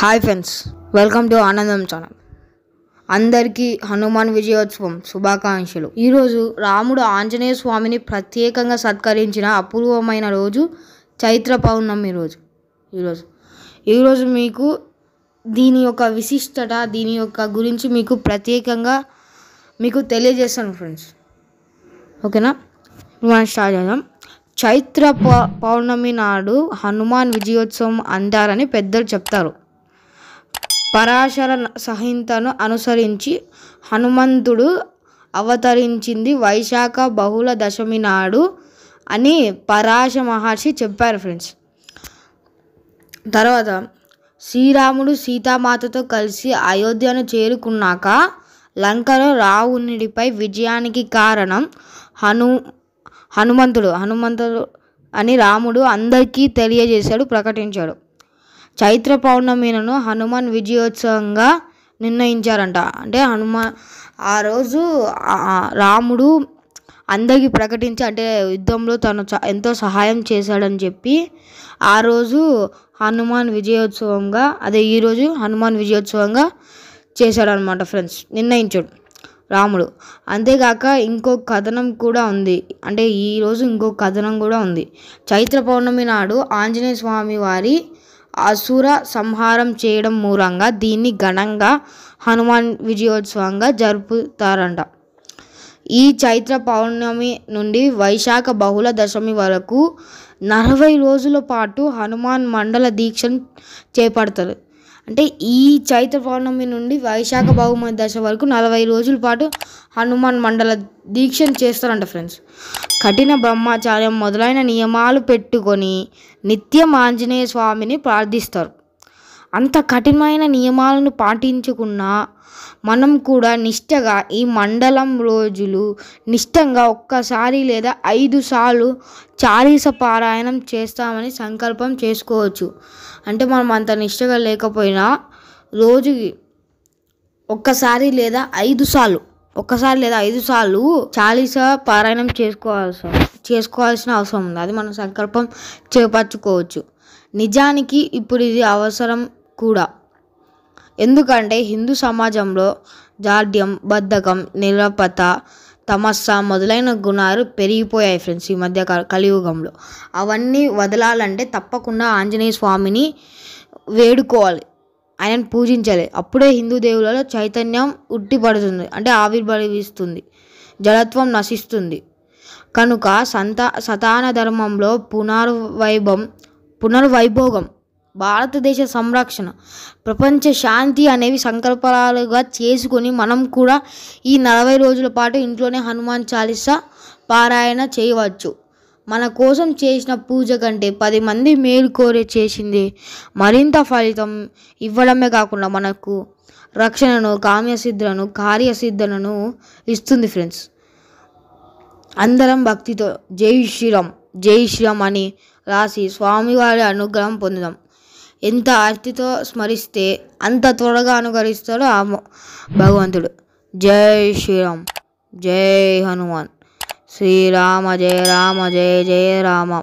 Hi friends welcome to Anandam channel. అందరికీ హనుమాన్ విజయోత్సవం శుభాకాంక్షలు. ఈరోజు రాముడు ఆంజనేయ స్వామిని ప్రత్యేకంగా సత్కరించిన అపూర్వమైన రోజు చైత్ర పౌర్ణమి రోజు. ఈరోజు ఈరోజు మీకు దీని యొక్క విశిష్టత దీని యొక్క గురించి మీకు ప్రత్యేకంగా మీకు తెలియజేస్తాను ఫ్రెండ్స్. ఓకేనా? మనం స్టార్ట్ చేద్దాం. చైత్ర పౌర్ణమి నాడు హనుమాన్ విజయోత్సవం అంటారని పెద్దలు చెప్తారు. పరాశర సంహితను అనుసరించి హనుమంతుడు అవతరించింది వైశాఖ బహుళ దశమి నాడు అని పరాశ మహర్షి చెప్పారు ఫ్రెండ్స్. తర్వాత శ్రీరాముడు సీతామాతతో కలిసి అయోధ్యను చేరుకున్నాక లంకలో రావణుడిపై విజయానికి కారణం హను హనుమంతుడు. హనుమంతుడు అని రాముడు అందరికీ తెలియజేశాడు ప్రకటించాడు. చైత్ర పౌర్ణమిలను హనుమాన్ విజయోత్సవంగా నిర్ణయించారంట. అంటే హనుమాన్ ఆ రోజు రాముడు అందరికీ ప్రకటించి అంటే యుద్ధంలో తను ఎంతో సహాయం చేశాడని చెప్పి ఆ రోజు హనుమాన్ విజయోత్సవంగా అదే ఈరోజు హనుమాన్ విజయోత్సవంగా చేశాడనమాట ఫ్రెండ్స్ నిర్ణయించాడు రాముడు. అంతేకాక ఇంకో కథనం కూడా ఉంది. అంటే ఈరోజు ఇంకో కథనం కూడా ఉంది. చైత్ర పౌర్ణమి నాడు ఆంజనేయ స్వామి వారి అసుర సంహారం చేయడం మూలంగా దీన్ని ఘనంగా హనుమాన్ విజయోత్సవంగా జరుపుతారంట. ఈ చైత్ర పౌర్ణమి నుండి వైశాఖ బహుళ దశమి వరకు నలభై రోజుల పాటు హనుమాన్ మండల దీక్షను చేపడతారు. అంటే ఈ చైత్ర పౌర్ణమి నుండి వైశాఖ బహుమతి దశ వరకు నలభై రోజుల పాటు హనుమాన్ మండల దీక్షను చేస్తారంట ఫ్రెండ్స్. కఠిన బ్రహ్మచార్యం మొదలైన నియమాలు పెట్టుకొని నిత్యం ఆంజనేయ స్వామిని ప్రార్థిస్తారు. అంత కఠినమైన నియమాలను పాటించుకున్నా మనం కూడా నిష్టగా ఈ మండలం రోజులు నిష్టంగా ఒక్కసారి లేదా ఐదు సార్లు చాలీస పారాయణం చేస్తామని సంకల్పం చేసుకోవచ్చు. అంటే మనం అంత నిష్టగా లేకపోయినా రోజుకి ఒక్కసారి లేదా ఐదు సార్లు ఒక్కసారి లేదా ఐదు సార్లు చాలీస పారాయణం చేసుకోవాల్సిన చేసుకోవాల్సిన అవసరం ఉంది. అది మన సంకల్పం చేపట్టుకోవచ్చు. నిజానికి ఇప్పుడు ఇది అవసరం కూడా. ఎందుకంటే హిందూ సమాజంలో జాడ్యం బద్ధకం నిరపత తమస్స మొదలైన గుణాలు పెరిగిపోయాయి ఫ్రెండ్స్ ఈ మధ్య కలియుగంలో. అవన్నీ వదలాలంటే తప్పకుండా ఆంజనేయ స్వామిని వేడుకోవాలి. ఆయనను పూజించాలి. అప్పుడే హిందూ దేవులలో చైతన్యం ఉట్టిపడుతుంది. అంటే ఆవిర్భవిస్తుంది. జడత్వం నశిస్తుంది. కనుక సంత సతాన ధర్మంలో పునర్వైభవం పునర్వైభోగం భారతదేశ సంరక్షణ ప్రపంచ శాంతి అనేవి సంకల్పాలుగా చేసుకొని మనం కూడా ఈ నలభై రోజుల పాటు ఇంట్లోనే హనుమాన్ చాలీసా పారాయణ చేయవచ్చు. మన కోసం చేసిన పూజ కంటే పది మంది మేలు కోరే చేసింది మరింత ఫలితం ఇవ్వడమే కాకుండా మనకు రక్షణను కామ్యసిద్ధులను కార్యసిద్ధులను ఇస్తుంది ఫ్రెండ్స్. అందరం భక్తితో జై శ్రీరామ్ జై శ్రీరామ్ అని రాసి స్వామివారి అనుగ్రహం పొందుదాం. ఎంత ఆర్తితో స్మరిస్తే అంత త్వరగా అనుకరిస్తాడు ఆ భగవంతుడు. జై శ్రీరామ్ జై హనుమాన్. శ్రీరామ జయ రామ జయ జయ రామ.